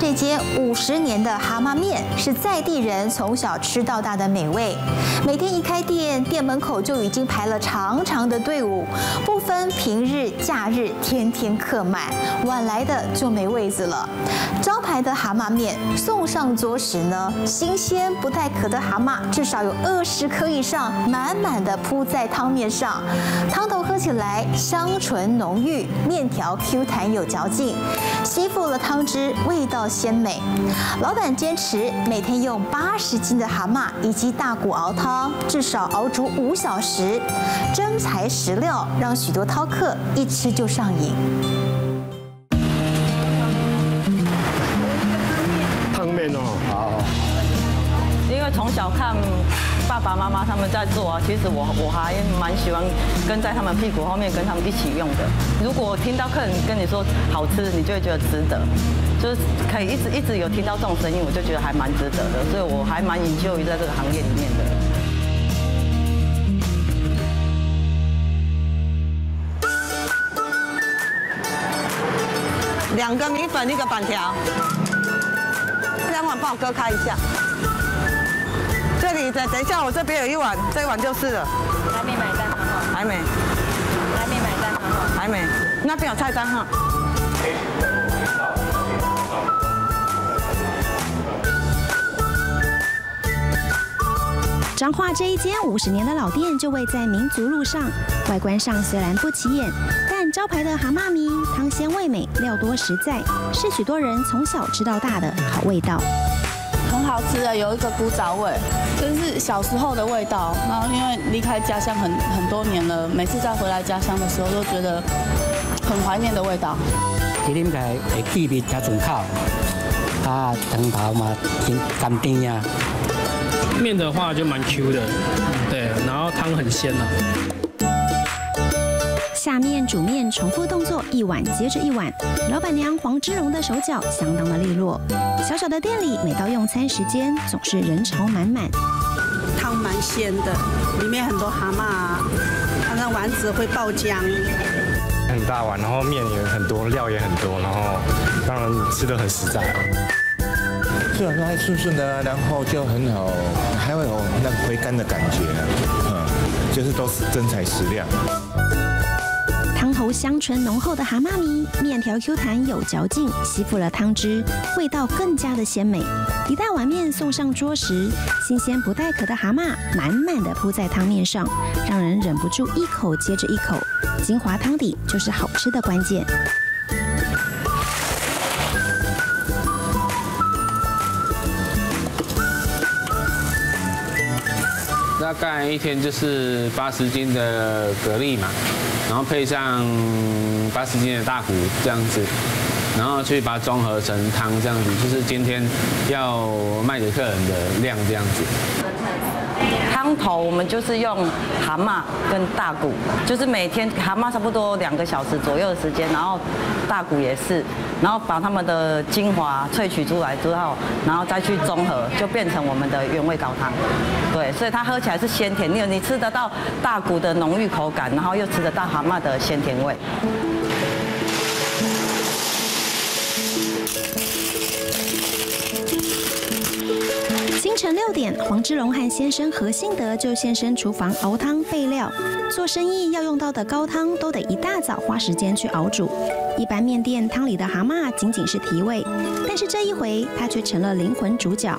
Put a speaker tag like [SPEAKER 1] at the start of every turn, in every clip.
[SPEAKER 1] 这间五十年的蛤蟆面是在地人从小吃到大的美味。每天一开店，店门口就已经排了长长的队伍，不分平日假日，天天客满，晚来的就没位子了。招牌的蛤蟆面送上桌时呢，新鲜不带壳的蛤蟆至少有二十颗以上，满满的铺在汤面上，汤头喝起来香醇浓郁，面条 Q 弹有嚼劲，吸附了汤汁，味道鲜美。老板坚持每天用八十斤的蛤蟆以及大骨熬汤，至少熬煮五小时，真材实料，让许多饕客一吃就上瘾。
[SPEAKER 2] 汤面哦，好。
[SPEAKER 3] 因为从小看爸爸妈妈他们在做啊，其实我我还蛮喜欢跟在他们屁股后面跟他们一起用的。如果听到客人跟你说好吃，你就会觉得值得，就是可以一直一直有听到这种声音，我就觉得还蛮值得的。所以我还蛮研究于在这个行业里面的。
[SPEAKER 4] 两个米粉，一个板条，这两碗帮我割开一下。这里等，等一下，我这边有一碗，这一碗就是了。
[SPEAKER 5] 还没买单吗？
[SPEAKER 4] 还没，
[SPEAKER 5] 还没买单吗？
[SPEAKER 4] 还没，那边有菜单哈。
[SPEAKER 6] 彰化这一间五十年的老店就位在民族路上，外观上虽然不起眼，但招牌的蛤蟆米汤鲜味美，料多实在，是许多人从小吃到大的好味道。
[SPEAKER 7] 吃的，有一个古早味，就是小时候的味道。然后因为离开家乡很很多年了，每次再回来家乡的时候，都觉得很怀念的味道。
[SPEAKER 8] 佢點解會記別加重口，啊汤头嘛甜甘甜呀。
[SPEAKER 9] 面的话就蛮 Q 的，对，然后汤很鲜啊。
[SPEAKER 6] 下面煮面重复动作，一碗接着一碗。老板娘黄之荣的手脚相当的利落。小小的店里，每到用餐时间，总是人潮满满。
[SPEAKER 10] 汤蛮鲜的，里面很多蛤蟆啊，它那丸子会爆浆。
[SPEAKER 2] 很大碗，然后面也很多，料也很多，然后当然吃的很实在。
[SPEAKER 11] 吃完之后还顺顺的，然后就很好，还会有那个回甘的感觉，嗯，就是都是真材实料。
[SPEAKER 6] 香醇浓厚的蛤蟆米，面条 Q 弹有嚼劲，吸附了汤汁，味道更加的鲜美。一大碗面送上桌时，新鲜不带壳的蛤蟆满满的铺在汤面上，让人忍不住一口接着一口。精华汤底就是好吃的关键。
[SPEAKER 12] 大概一天就是八十斤的蛤蜊嘛，然后配上八十斤的大骨这样子，然后去把它综合成汤这样子，就是今天要卖给客人的量这样子。
[SPEAKER 3] 汤头我们就是用蛤蟆跟大骨，就是每天蛤蟆差不多两个小时左右的时间，然后大骨也是，然后把它们的精华萃取出来之后，然后再去综合，就变成我们的原味高汤。对，所以它喝起来是鲜甜，你你吃得到大骨的浓郁口感，然后又吃得到蛤蟆的鲜甜味。
[SPEAKER 6] 晨六点，黄志龙和先生何信德就现身厨房熬汤备料。做生意要用到的高汤，都得一大早花时间去熬煮。一般面店汤里的蛤蟆仅仅是提味，但是这一回，它却成了灵魂主角。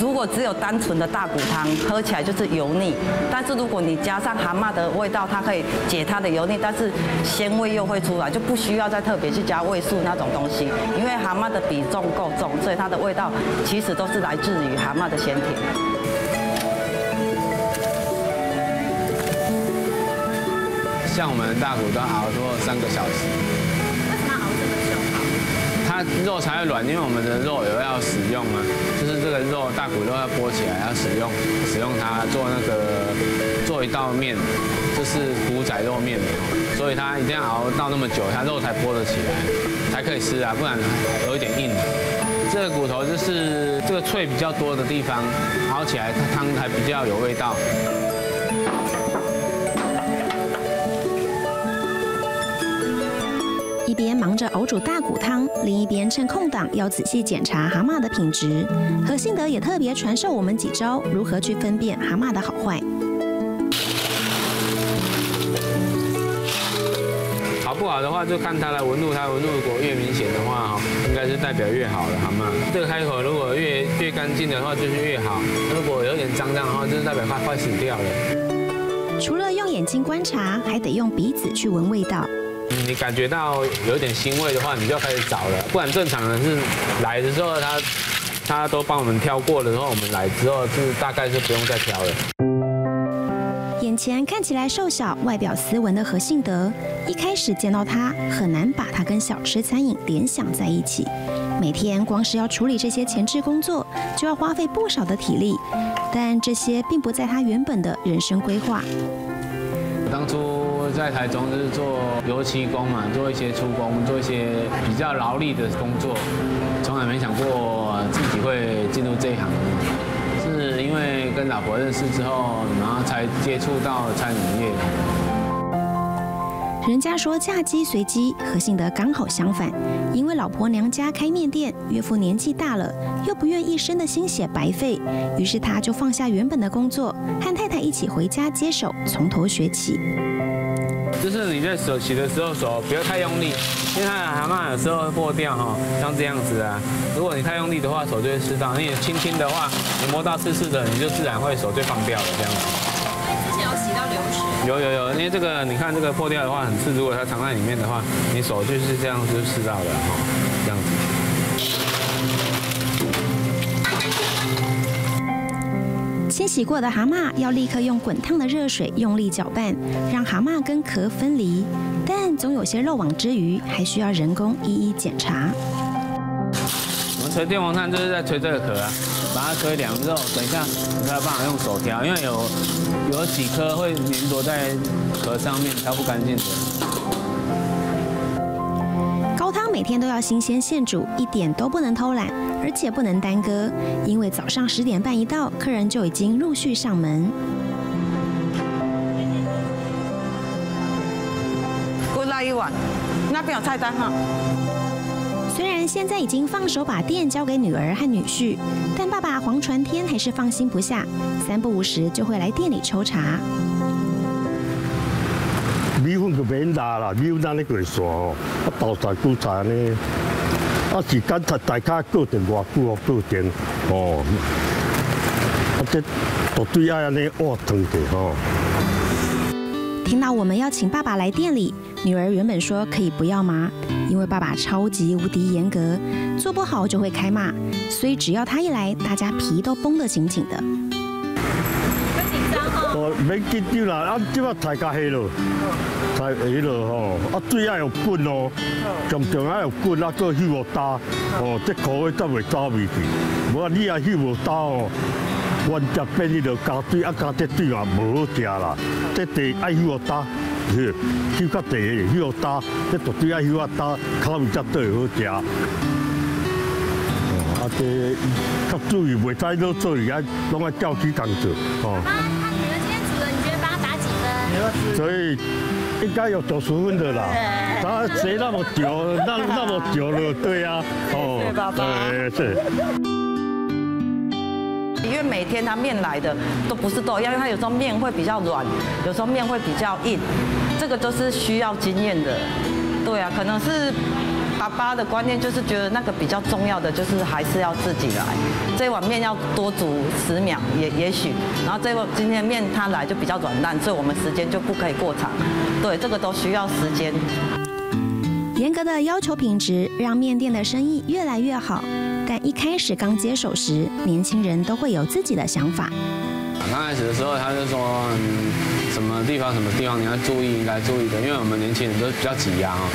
[SPEAKER 3] 如果只有单纯的大骨汤，喝起来就是油腻。但是如果你加上蛤蟆的味道，它可以解它的油腻，但是鲜味又会出来，就不需要再特别去加味素那种东西。因为蛤蟆的比重够重，所以它的味道其实都是来自于蛤蟆的鲜甜。
[SPEAKER 12] 像我们大骨都熬多三个小时。肉才会软，因为我们的肉有要使用啊，就是这个肉大骨肉要剥起来，要使用使用它做那个做一道面，就是骨仔肉面，所以它一定要熬到那么久，它肉才剥得起来，才可以吃啊，不然有一点硬。这个骨头就是这个脆比较多的地方，熬起来它汤还比较有味道。
[SPEAKER 6] 边忙着熬煮大骨汤，另一边趁空档要仔细检查蛤蟆的品质。何信德也特别传授我们几招，如何去分辨蛤蟆的好坏。
[SPEAKER 12] 好不好的话，就看它的纹路，它纹路如果越明显的话，哈，应该是代表越好的蛤蟆。这个开口如果越越干净的话，就是越好；如果有点脏脏的话，就是代表它快死掉了。
[SPEAKER 6] 除了用眼睛观察，还得用鼻子去闻味道。
[SPEAKER 12] 你感觉到有点腥味的话，你就要开始找了。不然正常人是来的时候，他他都帮我们挑过了，然后我们来之后是大概是不用再挑了。
[SPEAKER 6] 眼前看起来瘦小、外表斯文的何信德，一开始见到他很难把他跟小吃餐饮联想在一起。每天光是要处理这些前置工作，就要花费不少的体力，但这些并不在他原本的人生规划。
[SPEAKER 12] 当初在台中就是做油漆工嘛，做一些出工，做一些比较劳力的工作，从来没想过自己会进入这一行。是因为跟老婆认识之后，然后才接触到餐饮业。
[SPEAKER 6] 人家说嫁鸡随鸡，何信德刚好相反。因为老婆娘家开面店，岳父年纪大了，又不愿一生的心血白费，于是他就放下原本的工作，和太太一起回家接手，从头学起。
[SPEAKER 12] 就是你在手洗的时候，手不要太用力，因为它的蛤蟆有时候会破掉哈，像这样子啊。如果你太用力的话，手就会湿到；你轻轻的话，你摸到湿湿的，你就自然会手就放掉了这样子。
[SPEAKER 5] 之前有洗到流血。
[SPEAKER 12] 有有有，因为这个你看这个破掉的话很刺，如果它藏在里面的话，你手就是这样子湿到的哈，
[SPEAKER 6] 洗过的蛤蟆要立刻用滚烫的热水用力搅拌，让蛤蟆跟壳分离。但总有些漏网之鱼，还需要人工一一检查。
[SPEAKER 12] 我们吹电风扇就是在吹这个壳啊，把它吹凉之后，等一下你才有办法用手挑，因为有有几颗会粘着在壳上面，挑不干净的。
[SPEAKER 6] 每天都要新鲜现煮，一点都不能偷懒，而且不能耽搁，因为早上十点半一到，客人就已经陆续上门。
[SPEAKER 4] 过来一碗，那边有菜单哈。
[SPEAKER 6] 虽然现在已经放手把店交给女儿和女婿，但爸爸黄传天还是放心不下，三不五时就会来店里抽查。
[SPEAKER 13] 米粉就免拉啦，米粉咱咧过线哦，啊豆菜、韭菜安尼，啊时间大大家过定偌久哦，过定哦，啊这绝对爱安尼换汤的吼。
[SPEAKER 6] 听到我们要请爸爸来店里，女儿原本说可以不要吗？因为爸爸超级无敌严格，做不好就会开骂，所以只要他一来，大家皮都绷得紧紧的。
[SPEAKER 13] 哦，免紧张啦，啊，即摆菜较黑咯，菜黑咯吼，啊水爱有滚哦，重重爱有滚，啊个翕无焦，哦，这口味才袂走味去。无啊，你啊翕无焦哦，原则变你就加水，啊加这水嘛无好食啦。这地爱翕无焦，是翕较地翕无焦，这绝对爱翕啊焦，口味才对好食。啊，这较注意，袂使落做伊啊，拢爱照起工做哦。所以应该有九十分的啦。他学那么久，那那么久了，对 呀、哦，对是。
[SPEAKER 3] 因为每天他面来的都不是都一样，因为他有时候面会比较软，有时候面会比较硬，这个都是需要经验的。对啊，可能是爸爸的观念就是觉得那个比较重要的就是还是要自己来，这碗面要多煮十秒也也许，然后这碗今天面它来就比较软烂，所以我们时间就不可以过长。对，这个都需要时间。
[SPEAKER 6] 严格的要求品质，让面店的生意越来越好。但一开始刚接手时，年轻人都会有自己的想法。
[SPEAKER 12] 刚开始的时候，他就说，嗯，什么地方什么地方你要注意，应该注意的，因为我们年轻人都比较挤压哦，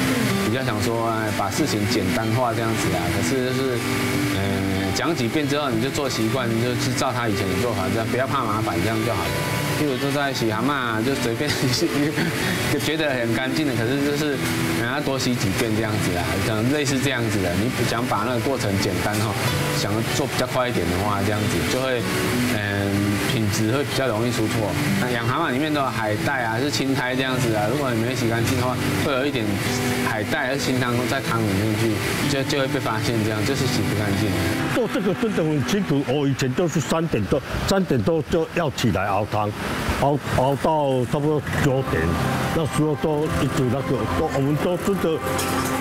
[SPEAKER 12] 比较想说，哎，把事情简单化这样子啊。可是就是，嗯，讲几遍之后你就做习惯，你就是照他以前的做法，这样不要怕麻烦，这样就好了。譬如说在洗蛤蟆，就随便洗，就觉得很干净的，可是就是让他多洗几遍这样子啊，可能类似这样子的。你想把那个过程简单哈，想做比较快一点的话，这样子就会嗯质会比较容易出错。那养蛤蟆里面都有海带啊，是青苔这样子啊，如果你没洗干净的话，会有一点海带还是清汤在汤里面去，就就会被发现这样，就是洗不干净。
[SPEAKER 13] 做这个真的很辛苦，我以前都是三点多三点多就要起来熬汤，熬熬到差不多九点，那时候都一直那个，都我们都真的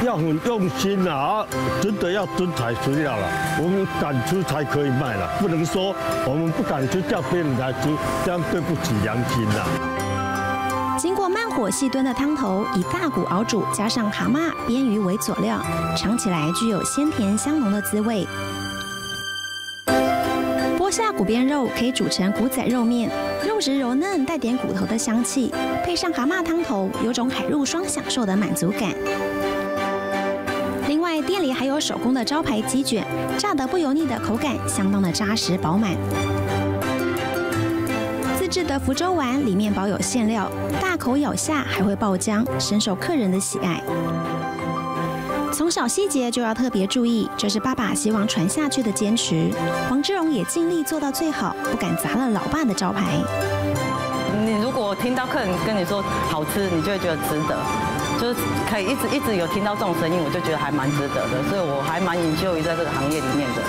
[SPEAKER 13] 要很用心啊，真的要真材实料了，我们敢吃才可以卖了，不能说我们不敢吃叫别人来吃，这样对不起良心呐。
[SPEAKER 6] 经过慢火细炖的汤头，以大骨熬煮，加上蛤蟆、鳊鱼为佐料，尝起来具有鲜甜香浓的滋味。剥下骨边肉，可以煮成骨仔肉面，肉质柔嫩，带点骨头的香气，配上蛤蟆汤头，有种海陆双享受的满足感。店里还有手工的招牌鸡卷，炸得不油腻的口感，相当的扎实饱满。自制的福州丸里面包有馅料，大口咬下还会爆浆，深受客人的喜爱。从小细节就要特别注意，这是爸爸希望传下去的坚持。黄志荣也尽力做到最好，不敢砸了老爸的招牌。
[SPEAKER 3] 你如果听到客人跟你说好吃，你就会觉得值得，就可以一直一直有听到这种声音，我就觉得还蛮值得的，所以我还蛮研究于在这个行业里面的。